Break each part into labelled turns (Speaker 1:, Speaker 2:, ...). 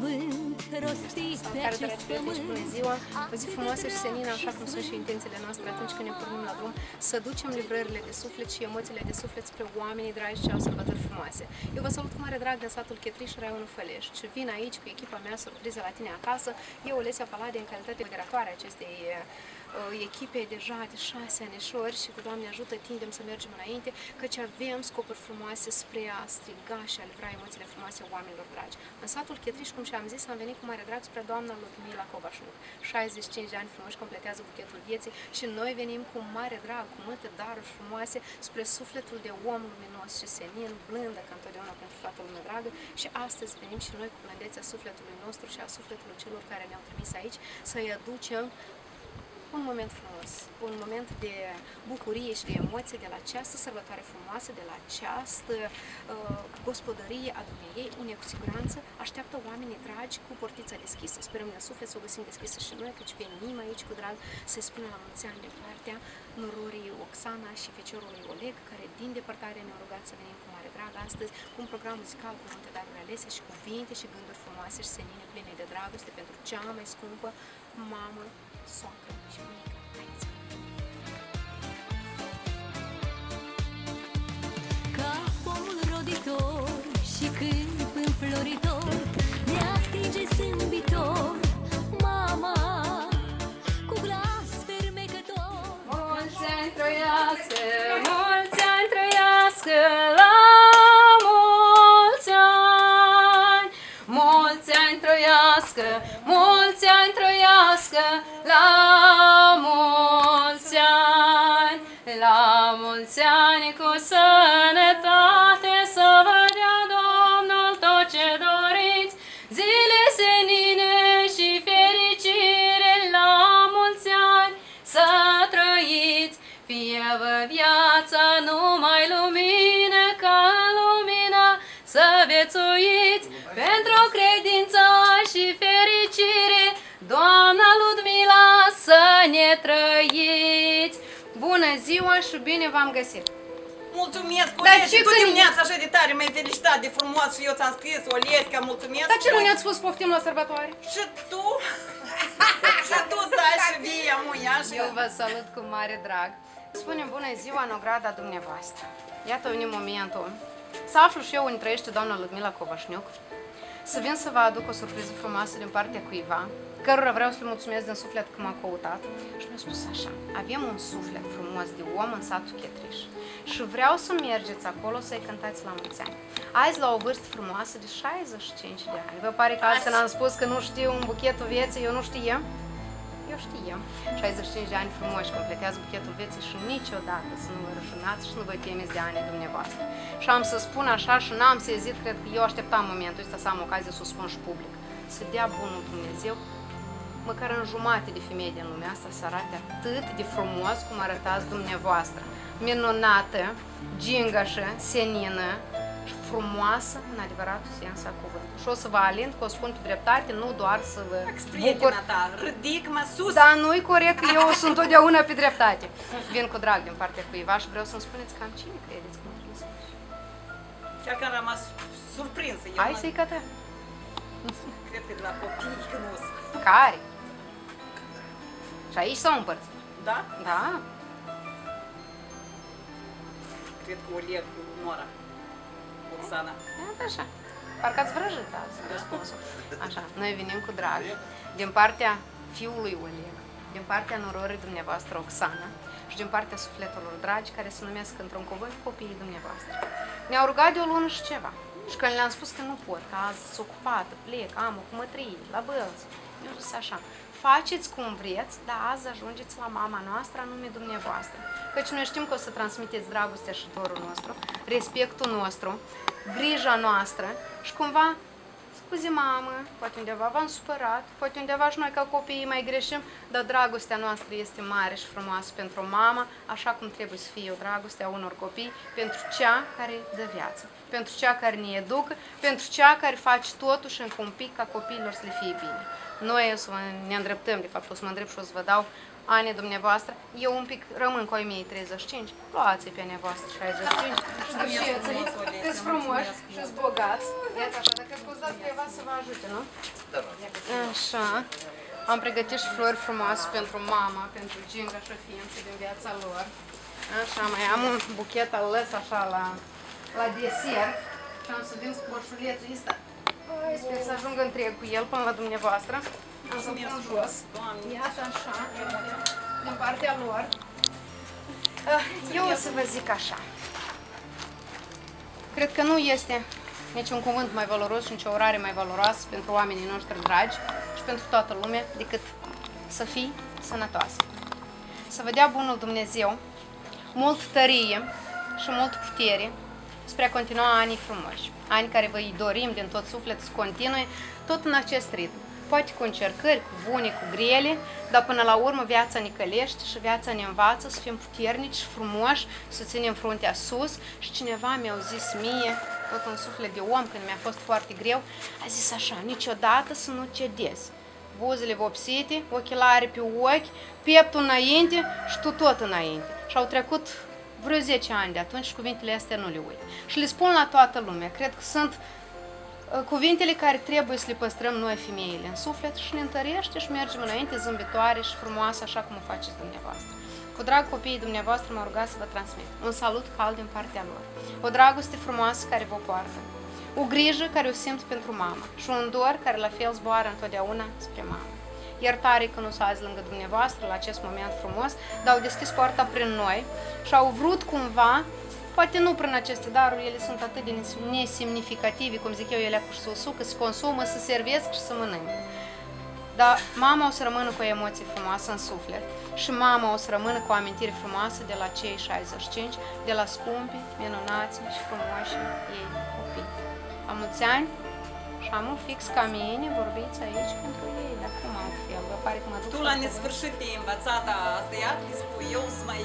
Speaker 1: cuvânt rostit pe
Speaker 2: Salutare,
Speaker 1: acest
Speaker 2: dragi prieteni, bună
Speaker 1: pământ
Speaker 2: ziua! O zi frumoasă și senină, așa cum sunt și intențiile noastre atunci când ne pornim la drum, să ducem livrările de suflet și emoțiile de suflet spre oamenii dragi și observatori frumoase. Eu vă salut cu mare drag din satul Chetriș, Raionul Fălești și vin aici cu echipa mea surpriză la tine acasă. Eu, Olesia Palade, în calitate de moderatoare acestei uh, echipe deja de șase anișori și cu Doamne ajută tindem să mergem înainte, căci avem scopuri frumoase spre a striga și a livra emoțiile frumoase oamenilor dragi. În satul Chetriș, cum și-am zis, am venit cu mare drag spre doamna Ludmila Covașnuc. 65 de ani frumoși completează buchetul vieții și noi venim cu mare drag, cu multe daruri frumoase spre sufletul de om luminos și senin, blândă ca întotdeauna pentru toată lumea dragă și astăzi venim și noi cu blândețea sufletului nostru și a sufletului celor care ne-au trimis aici să-i aducem un moment frumos, un moment de bucurie și de emoție de la această sărbătoare frumoasă, de la această uh, gospodărie a Dumnezei, unde cu siguranță așteaptă oamenii dragi cu portița deschisă. Sperăm de suflet să o găsim deschisă și noi, căci venim aici cu drag să-i spunem la mulți ani de partea nororii Oxana și feciorului Oleg, care din depărtare ne-au rugat să venim cu mare drag astăzi, cu un program muzical cu multe daruri alese și cuvinte și gânduri frumoase și senine pline de dragoste pentru cea mai scumpă mamă, soacră și bunică. Haideți!
Speaker 1: Ca pomul roditor și câmp înfloritor
Speaker 2: trăiască, la trăiți! Bună ziua și bine v-am găsit!
Speaker 3: Mulțumesc,
Speaker 2: Dar
Speaker 3: Olesia,
Speaker 2: ce
Speaker 3: tu
Speaker 2: când-
Speaker 3: dimineața așa de tare m-ai felicitat de frumos și eu ți-am scris, Olesca, mulțumesc.
Speaker 2: Dar ce nu ne-ați spus poftim la sărbătoare?
Speaker 3: Și tu? și tu stai și vii, amuia și...
Speaker 2: Eu vă salut cu mare drag. Spunem bună ziua în ograda dumneavoastră. Iată vine momentul să aflu și eu unde trăiește doamna Ludmila Covașniuc, să vin să vă aduc o surpriză frumoasă din partea cuiva, cărora vreau să-i mulțumesc din suflet că m-a căutat și mi-a spus așa, avem un suflet frumos de om în satul Chetriș și vreau să mergeți acolo să-i cântați la mulți ani. Azi, la o vârstă frumoasă de 65 de ani. Vă pare că azi când am spus că nu știu un buchetul vieții, eu nu știam? Eu știam. 65 de ani frumoși completează buchetul vieții și niciodată să nu vă rășunați și să nu vă temeți de anii dumneavoastră. Și am să spun așa și n-am să ezit, cred că eu așteptam momentul ăsta să am ocazia să o spun și public. Să dea bunul Dumnezeu măcar în jumate de femei din lumea asta să arate atât de frumos cum arătați dumneavoastră. Minunată, gingașă, senină și frumoasă în adevăratul sens a cuvântului. Și o să vă alint că o spun pe dreptate, nu doar să vă bucur
Speaker 3: Prietena ta, ridic-mă sus.
Speaker 2: da, nu-i corect, că eu sunt totdeauna pe dreptate. Vin cu drag din partea cuiva și vreau să-mi spuneți cam cine credeți că mă trimis aici.
Speaker 3: Chiar că am rămas surprinsă. Eu
Speaker 2: Hai
Speaker 3: mă-
Speaker 2: să-i cătă.
Speaker 3: Cred că de la copii, că nu
Speaker 2: Care? Și aici s-au împărțit.
Speaker 3: Da?
Speaker 2: Da?
Speaker 3: Cred că Oleg cu Nora. Oxana.
Speaker 2: Iată așa. Parcă ați vrăjit azi răspunsul. Așa, noi venim cu drag din partea fiului Oleg, din partea nororii dumneavoastră Oxana și din partea sufletelor dragi care se numesc într-un cuvânt copiii dumneavoastră. Ne-au rugat de o lună și ceva. Și când le-am spus că nu pot, că azi sunt ocupată, plec, am o cumătrie, la bălți, eu zis așa, faceți cum vreți, dar azi ajungeți la mama noastră, anume dumneavoastră. Căci noi știm că o să transmiteți dragostea și dorul nostru, respectul nostru, grija noastră și cumva, scuze mamă, poate undeva v-am supărat, poate undeva și noi ca copiii mai greșim, dar dragostea noastră este mare și frumoasă pentru mama, așa cum trebuie să fie o dragoste a unor copii, pentru cea care dă viață, pentru cea care ne educă, pentru cea care face totul și încă un pic ca copiilor să le fie bine. Noi o să ne îndreptăm, de fapt o să mă îndrept și o să vă dau anii dumneavoastră. Eu un pic rămân cu ai mei 35. Luați pe nevoastră 65. Duceți-i, îți frumoși și îți bogați. Iată așa, dacă scuzați cuiva să vă ajute, nu? Așa. Am pregătit și flori frumoase pentru mama, pentru ginga și ființă din viața lor. Așa, mai am un buchet ales așa la, la desert și am să vin cu borșulețul ăsta. Sper să ajung întreg cu el până la dumneavoastră. Am să pun jos. Iată așa, din partea lor. Ah, Eu o să vă zic așa. Cred că nu este niciun cuvânt mai valoros și nicio orare mai valoroasă pentru oamenii noștri dragi și pentru toată lumea decât să fii sănătoasă. Să vă dea bunul Dumnezeu mult tărie și mult putere spre a continua anii frumoși. Ani care vă îi dorim din tot sufletul să continue tot în acest ritm. Poate cu încercări, cu bune, cu grele, dar până la urmă viața ne călește și viața ne învață să fim puternici și frumoși, să ținem fruntea sus și cineva mi-a zis mie, tot un suflet de om, când mi-a fost foarte greu, a zis așa, niciodată să nu cedezi. Buzele vopsite, ochelari pe ochi, pieptul înainte și tu tot înainte. Și au trecut vreo 10 ani de atunci și cuvintele astea nu le uit. Și le spun la toată lumea. Cred că sunt uh, cuvintele care trebuie să le păstrăm noi femeile în suflet și ne întărește și mergem înainte zâmbitoare și frumoasă așa cum o faceți dumneavoastră. Cu drag copiii dumneavoastră mă rugat să vă transmit un salut cald din partea lor, o dragoste frumoasă care vă poartă, o grijă care o simt pentru mama și un dor care la fel zboară întotdeauna spre mama. Iertare că nu sunt azi lângă dumneavoastră la acest moment frumos, dar au deschis poarta prin noi și au vrut cumva Poate nu prin aceste daruri, ele sunt atât de nesemnificative, cum zic eu, ele cu susu, că se consumă, să servesc și să mănânc. Dar mama o să rămână cu o emoție frumoasă în suflet și mama o să rămână cu o amintire frumoasă de la cei 65, de la scumpi, minunați și frumoși ei copii. La mulți ani și am un fix ca mine, vorbiți aici pentru ei, dar cum altfel? Vă pare că mă duc
Speaker 3: Tu la nesfârșit te-ai învățat asta, iar îi spui eu să mai...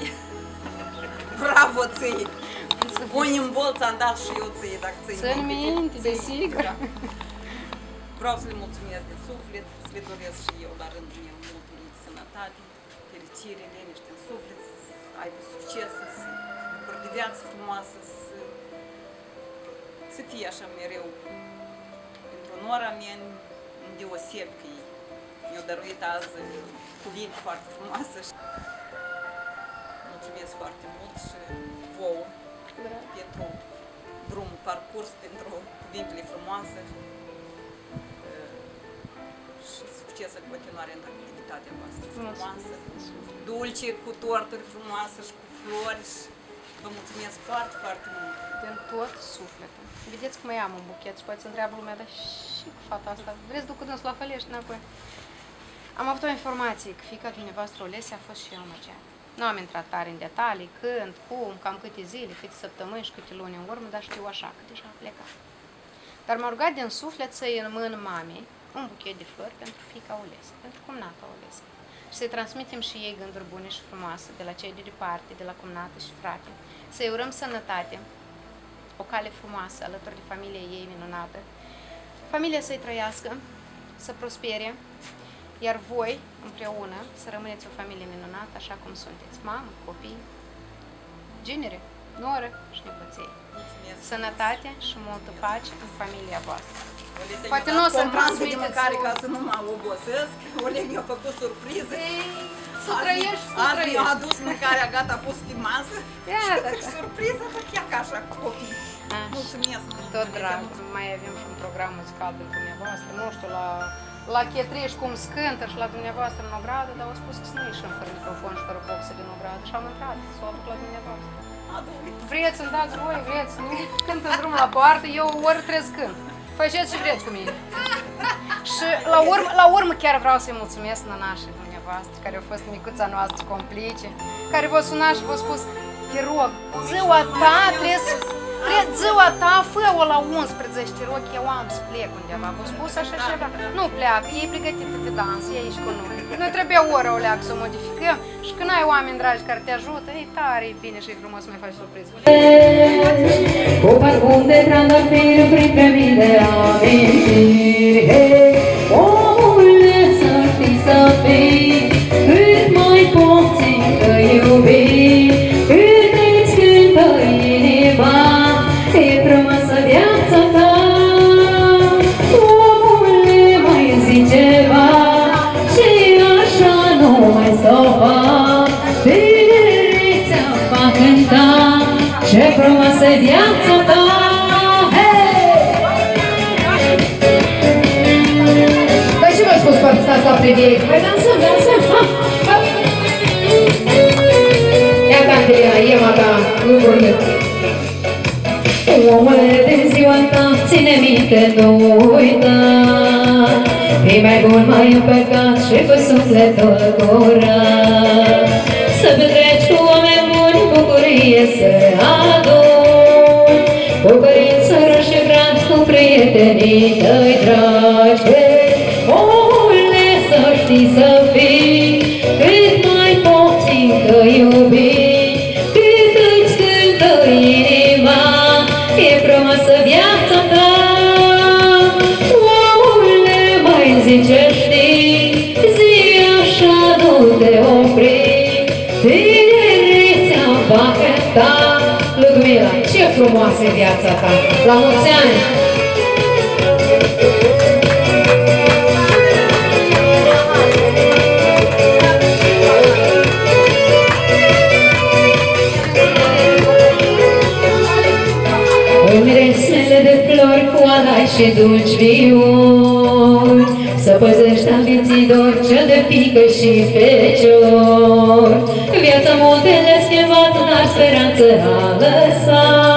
Speaker 3: Bravo ție! Un imbolt am dat și eu ție, dacă ții
Speaker 2: Țin minte, desigur.
Speaker 3: Vreau să le mulțumesc de suflet, să le doresc și eu la rândul meu mult mult sănătate, fericire, liniște în suflet, să aibă succes, să bucur de viață frumoasă, să, să fie așa mereu. Pentru nora mea, deoseb că mi-a dăruit azi cuvinte foarte frumoase și mulțumesc foarte mult și vouă pentru drumul parcurs, pentru cuvintele frumoase și succes în continuare în activitatea voastră frumoasă, dulce, cu torturi frumoase și cu flori și vă mulțumesc foarte, foarte mult.
Speaker 2: Din tot sufletul. Vedeți că mai am un buchet și poate să întreabă lumea, dar și cu fata asta, vreți ducă dânsul la Fălești înapoi? Am avut o informație că fica dumneavoastră Olesia a fost și eu maghiar. Nu am intrat tare în detalii, când, cum, cam câte zile, câte săptămâni și câte luni în urmă, dar știu așa că deja a plecat. Dar m-a rugat din suflet să-i înmân mamei un buchet de flori pentru fica Olesia, pentru cumnata Olesia. Și să-i transmitem și ei gânduri bune și frumoase de la cei de departe, de la cumnată și frate. Să-i urăm sănătate, o cale frumoasă alături de familia ei minunată. Familia să-i trăiască, să prospere, iar voi, împreună, să rămâneți o familie minunată, așa cum sunteți. Mamă, copii, genere, noră și nepoței.
Speaker 3: Mulțumesc.
Speaker 2: Sănătate și multă pace în familia voastră.
Speaker 3: Olesia
Speaker 2: Poate
Speaker 3: mi-a
Speaker 2: nu o
Speaker 3: dat
Speaker 2: să-mi
Speaker 3: comandă de
Speaker 2: transmiteți
Speaker 3: mâncare
Speaker 2: o-
Speaker 3: ca să nu mă obosesc. Oleg mi-a făcut surpriză.
Speaker 2: Să trăiești, să
Speaker 3: Azi mi-a
Speaker 2: trăiești.
Speaker 3: adus mâncarea gata pus pe masă.
Speaker 2: Iată
Speaker 3: Și zic,
Speaker 2: că-
Speaker 3: surpriză, vă chiar ca așa cu copii.
Speaker 2: Așa.
Speaker 3: Mulțumesc.
Speaker 2: Tot
Speaker 3: Dumnezeu.
Speaker 2: drag. Mai avem și un program muzical pentru dumneavoastră. Nu știu, la, la Chetriș cum scântă și la dumneavoastră în ogradă, dar au spus că să nu ieșim fără microfon și fără boxe din ogradă. Și am intrat să o aduc la dumneavoastră.
Speaker 3: Adu-i.
Speaker 2: Vreți să-mi dați voi, vreți, nu? Cânt în drum la poartă, eu ori trebuie să cânt. Faceți ce vreți cu mine. Și la urmă, la urmă chiar vreau să-i mulțumesc nănașii dumneavoastră, care au fost micuța noastră complice, care v-au sunat și v-au spus, te rog, ziua ta trebuie să... Trebuie, ziua ta, fă-o la 11, te rog, eu am să plec undeva. V-au spus așa ceva? Nu pleacă, e pregătită de dans, e aici cu noi. Noi trebuie o oră o leacă să o modificăm și când ai oameni dragi care te ajută, e tare, e bine și e frumos să mai faci surpriză.
Speaker 4: Cu parfum de trandafir printre mii de amintiri Hei, omule, să știi să fii Cât mai
Speaker 5: Europa viața ta Hei! Dar ce v-a spus partea asta priviei? Hai dansăm, dansăm, ha! ha. Ia Caterina, e mata lucrurile Omule din ziua ta, ține minte, nu uita E mai bun mai împăcat și cu sufletul curat Să petreci prietenii tăi dragi Omule, să știi să fii cât mai poți încă iubi Cât îți cântă inima, e frumoasă viața ta Omule, mai zice știi, zi așa nu te opri Tinerețea va cânta Ludmila, ce frumoasă e viața ta! La mulți ani! Și dulci viuri Să păzești ambițitor cel de pică și fecior. Viața muntele schimbat, dar speranță a lăsat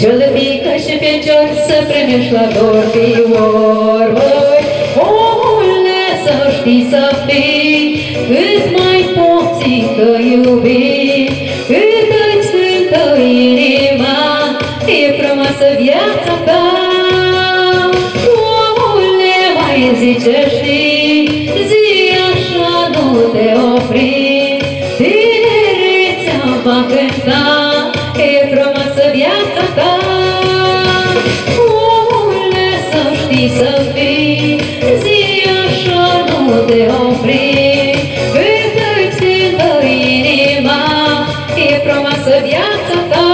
Speaker 5: Cel de pică și fecior să premiești la dor fior Băi, omule, să știi să fii Cât mai poți că iubi Cât îți cântă inima E frumoasă viața ta. Omule, mai zice și Zi așa, nu te opri. Tinerețea va cânta E frumoasă viața ta. Omule, să știi să fii Zi așa, nu te opri. Cât îți cântă inima E frumoasă viața ta.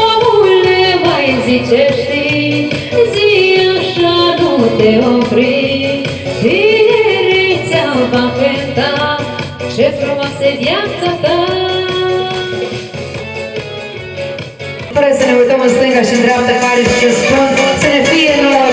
Speaker 5: Omule, mai zice știi Zi așa, nu te opri. Tinerețea va cânta Ce frumoasă e viața ta
Speaker 6: uităm în stânga și în dreapta care și spun să ne fie nouă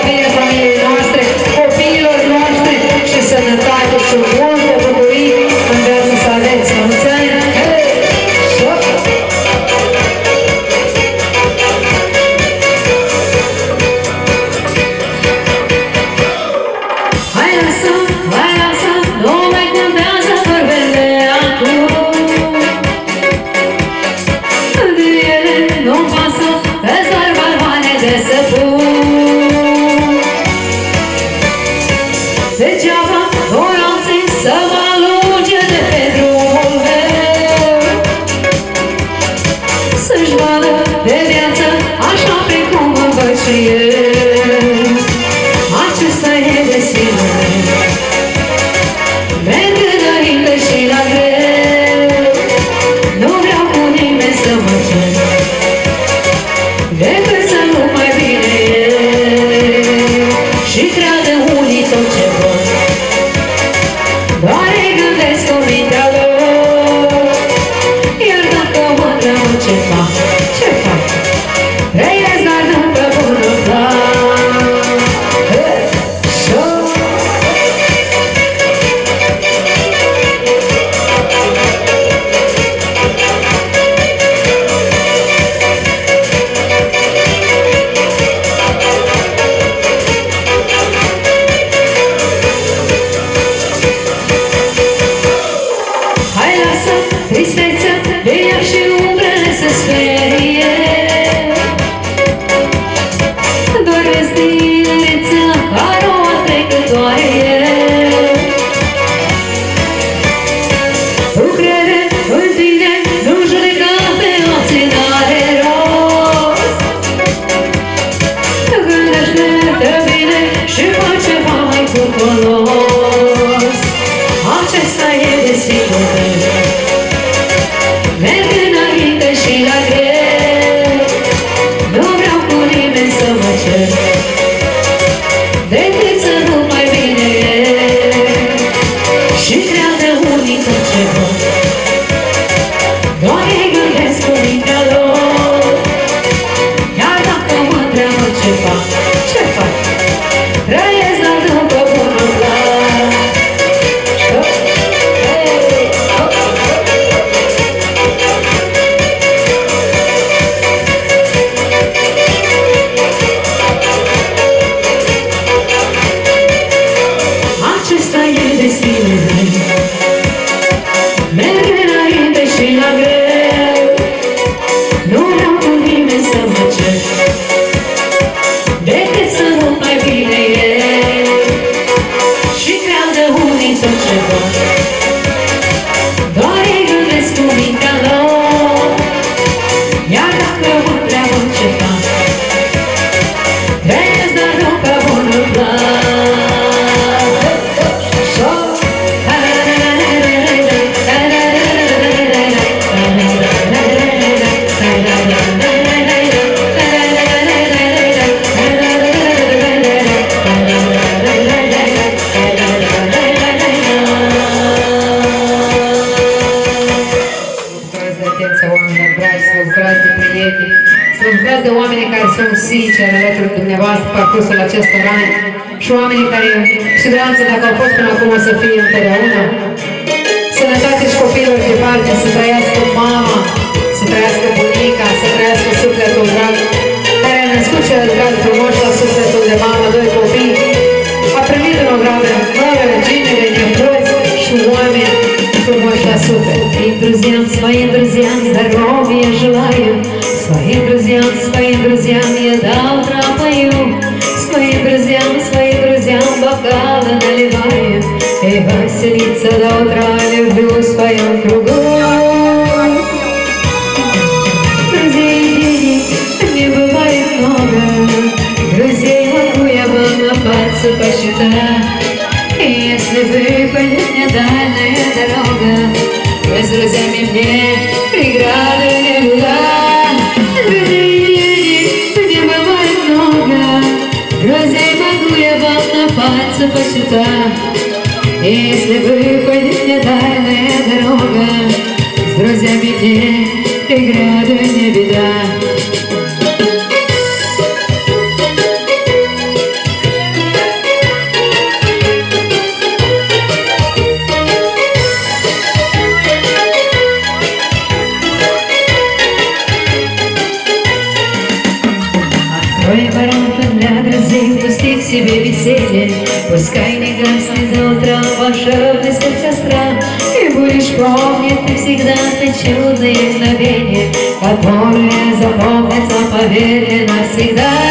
Speaker 6: competență oamenilor dragi, să
Speaker 5: lucrați de prieteni, să lucrați de oameni care sunt sinceri alături de dumneavoastră parcursul acestor ani și oamenii care, cu siguranță, dacă au fost până acum, să fie întotdeauna. Sănătate și copiilor de parte, să trăiască mama, să trăiască bunica, să trăiască sufletul drag, care a născut cel drag frumos la sufletul de mamă, doi copii, suflet. Своим друзьям, своим друзьям здоровья желаю, Своим друзьям, своим друзьям я до утра пою, Своим друзьям, своим друзьям бокалы наливаю, И веселиться до утра люблю в своем кругу. Друзей денег не бывает много, Друзей могу я вам на пальцы посчитать. И если выпадет мне дальняя дорога, Вы с друзьями мне преграды не. Друзей денег не бывает много, Друзей могу я вам на пальцы посчитать. Если выпадет мне дальняя дорога, С друзьями мне преграды не беда. Веселье, Пускай не гаснет за утром волшебный свет костра, И будешь помнить ты всегда те чудные мгновения, Которые запомнятся, поверь навсегда.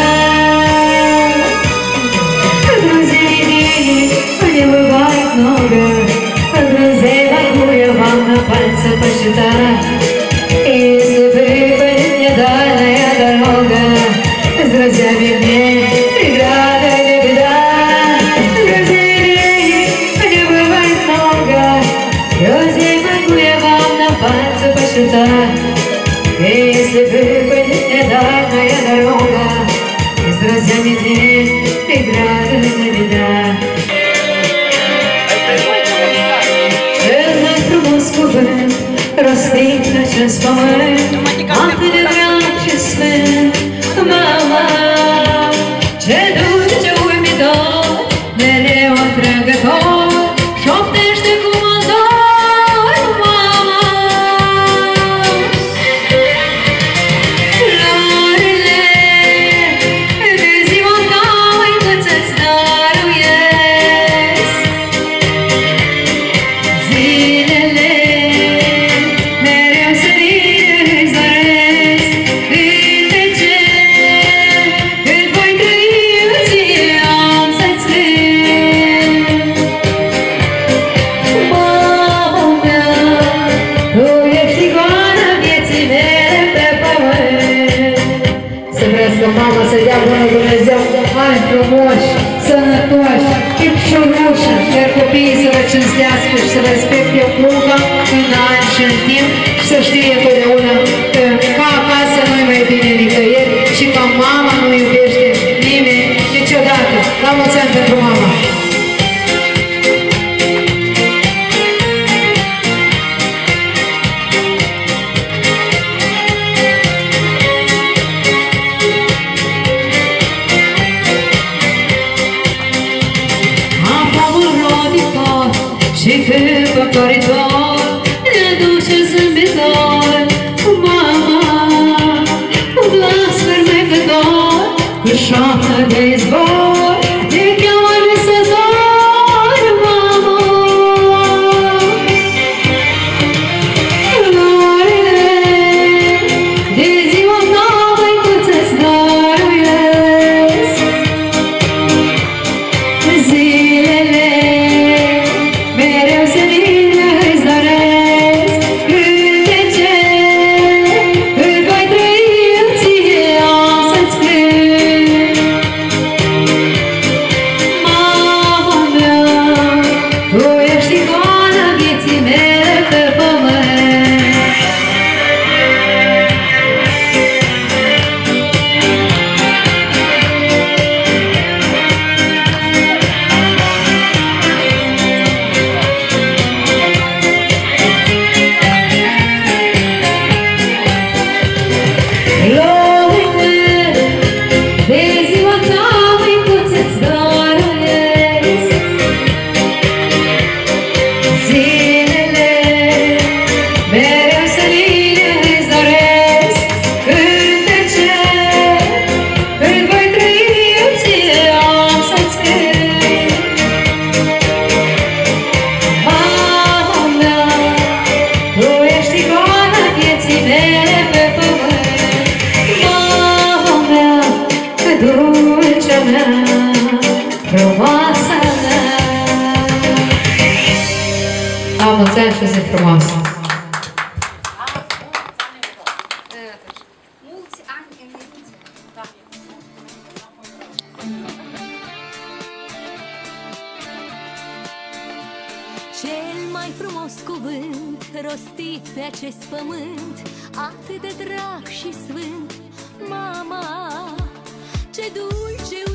Speaker 5: Niciodată. La mulți
Speaker 7: viață.
Speaker 1: Cel mai frumos cuvânt rostit pe acest pământ Atât de drag și sfânt Mama, ce dulce